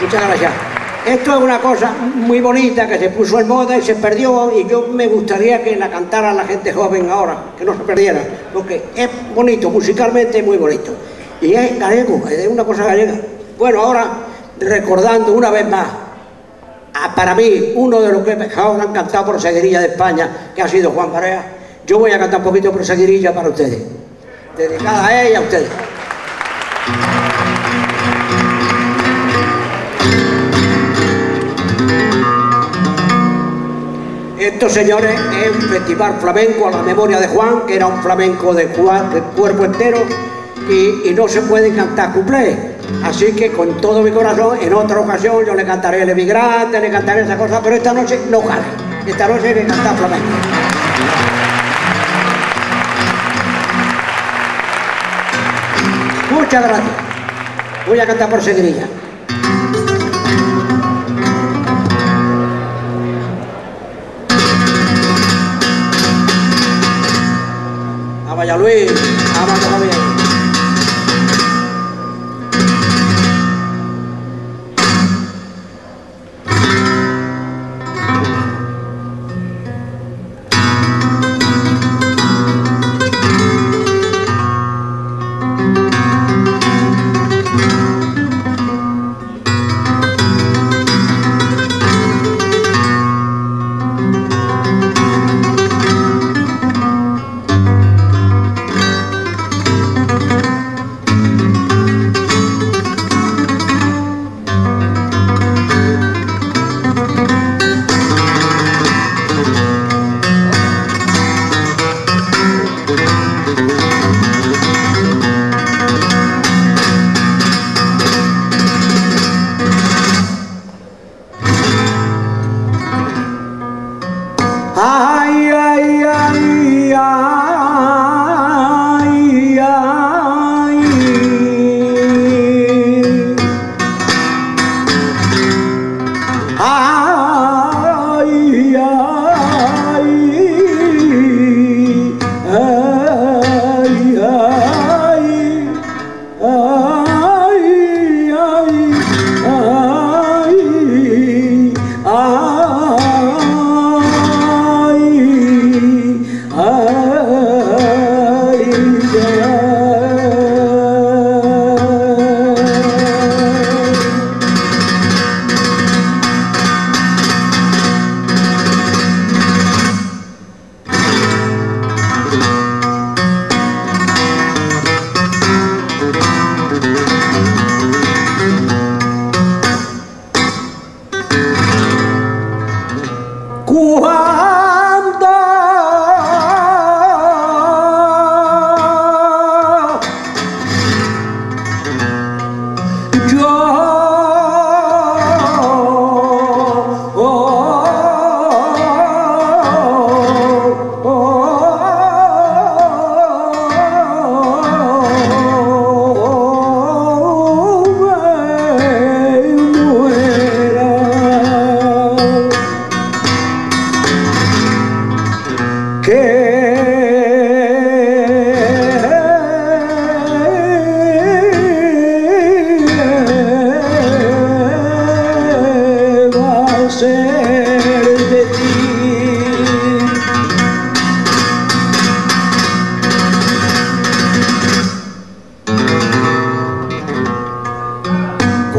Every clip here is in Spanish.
Muchas gracias. Esto es una cosa muy bonita que se puso en moda y se perdió y yo me gustaría que la cantara la gente joven ahora, que no se perdiera, porque es bonito, musicalmente muy bonito. Y es gallego, es una cosa gallega. Bueno, ahora recordando una vez más, para mí, uno de los que mejor han cantado por Seguirilla de España, que ha sido Juan Barea, yo voy a cantar un poquito por Seguirilla para ustedes, dedicada a ella y a ustedes. Estos señores es un festival flamenco a la memoria de Juan, que era un flamenco de, cuerpo entero y, no se puede cantar cuplé. Así que con todo mi corazón, en otra ocasión yo le cantaré el emigrante, le cantaré esa cosa, pero esta noche no cabe. Esta noche hay que cantar flamenco. Muchas gracias. Voy a cantar por seguirilla. 所。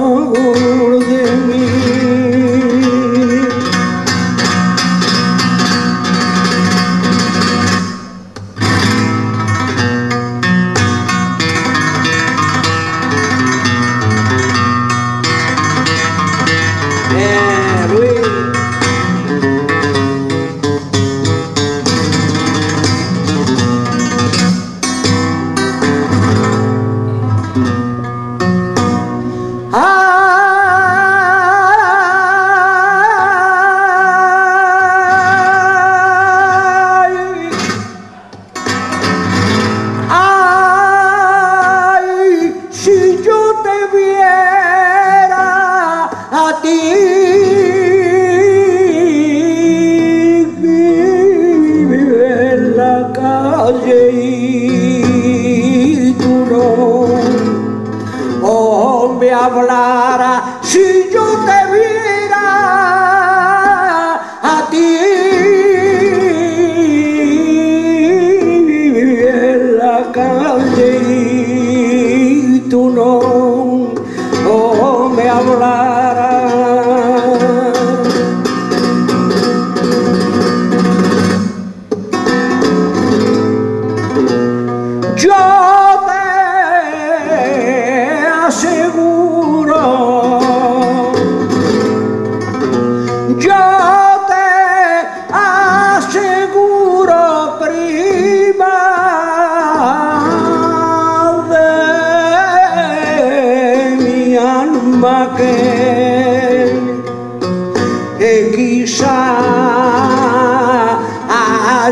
Oh,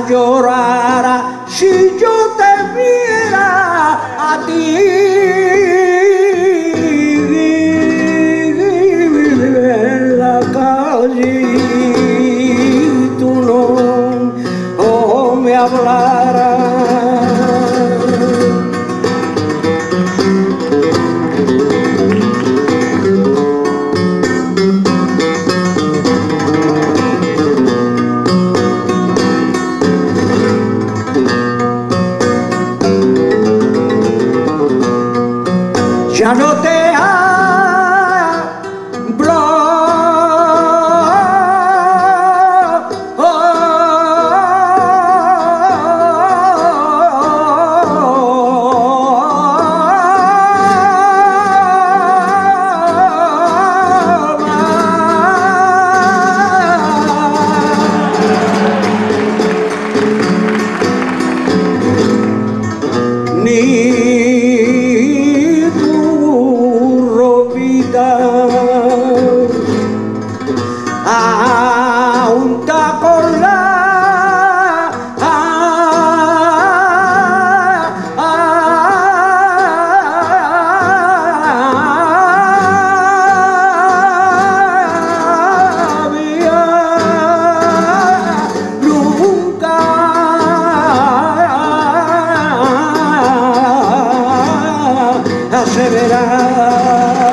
llorara si yo te viera a ti. En la calle tú no oh, me hablas. ya no te se verá.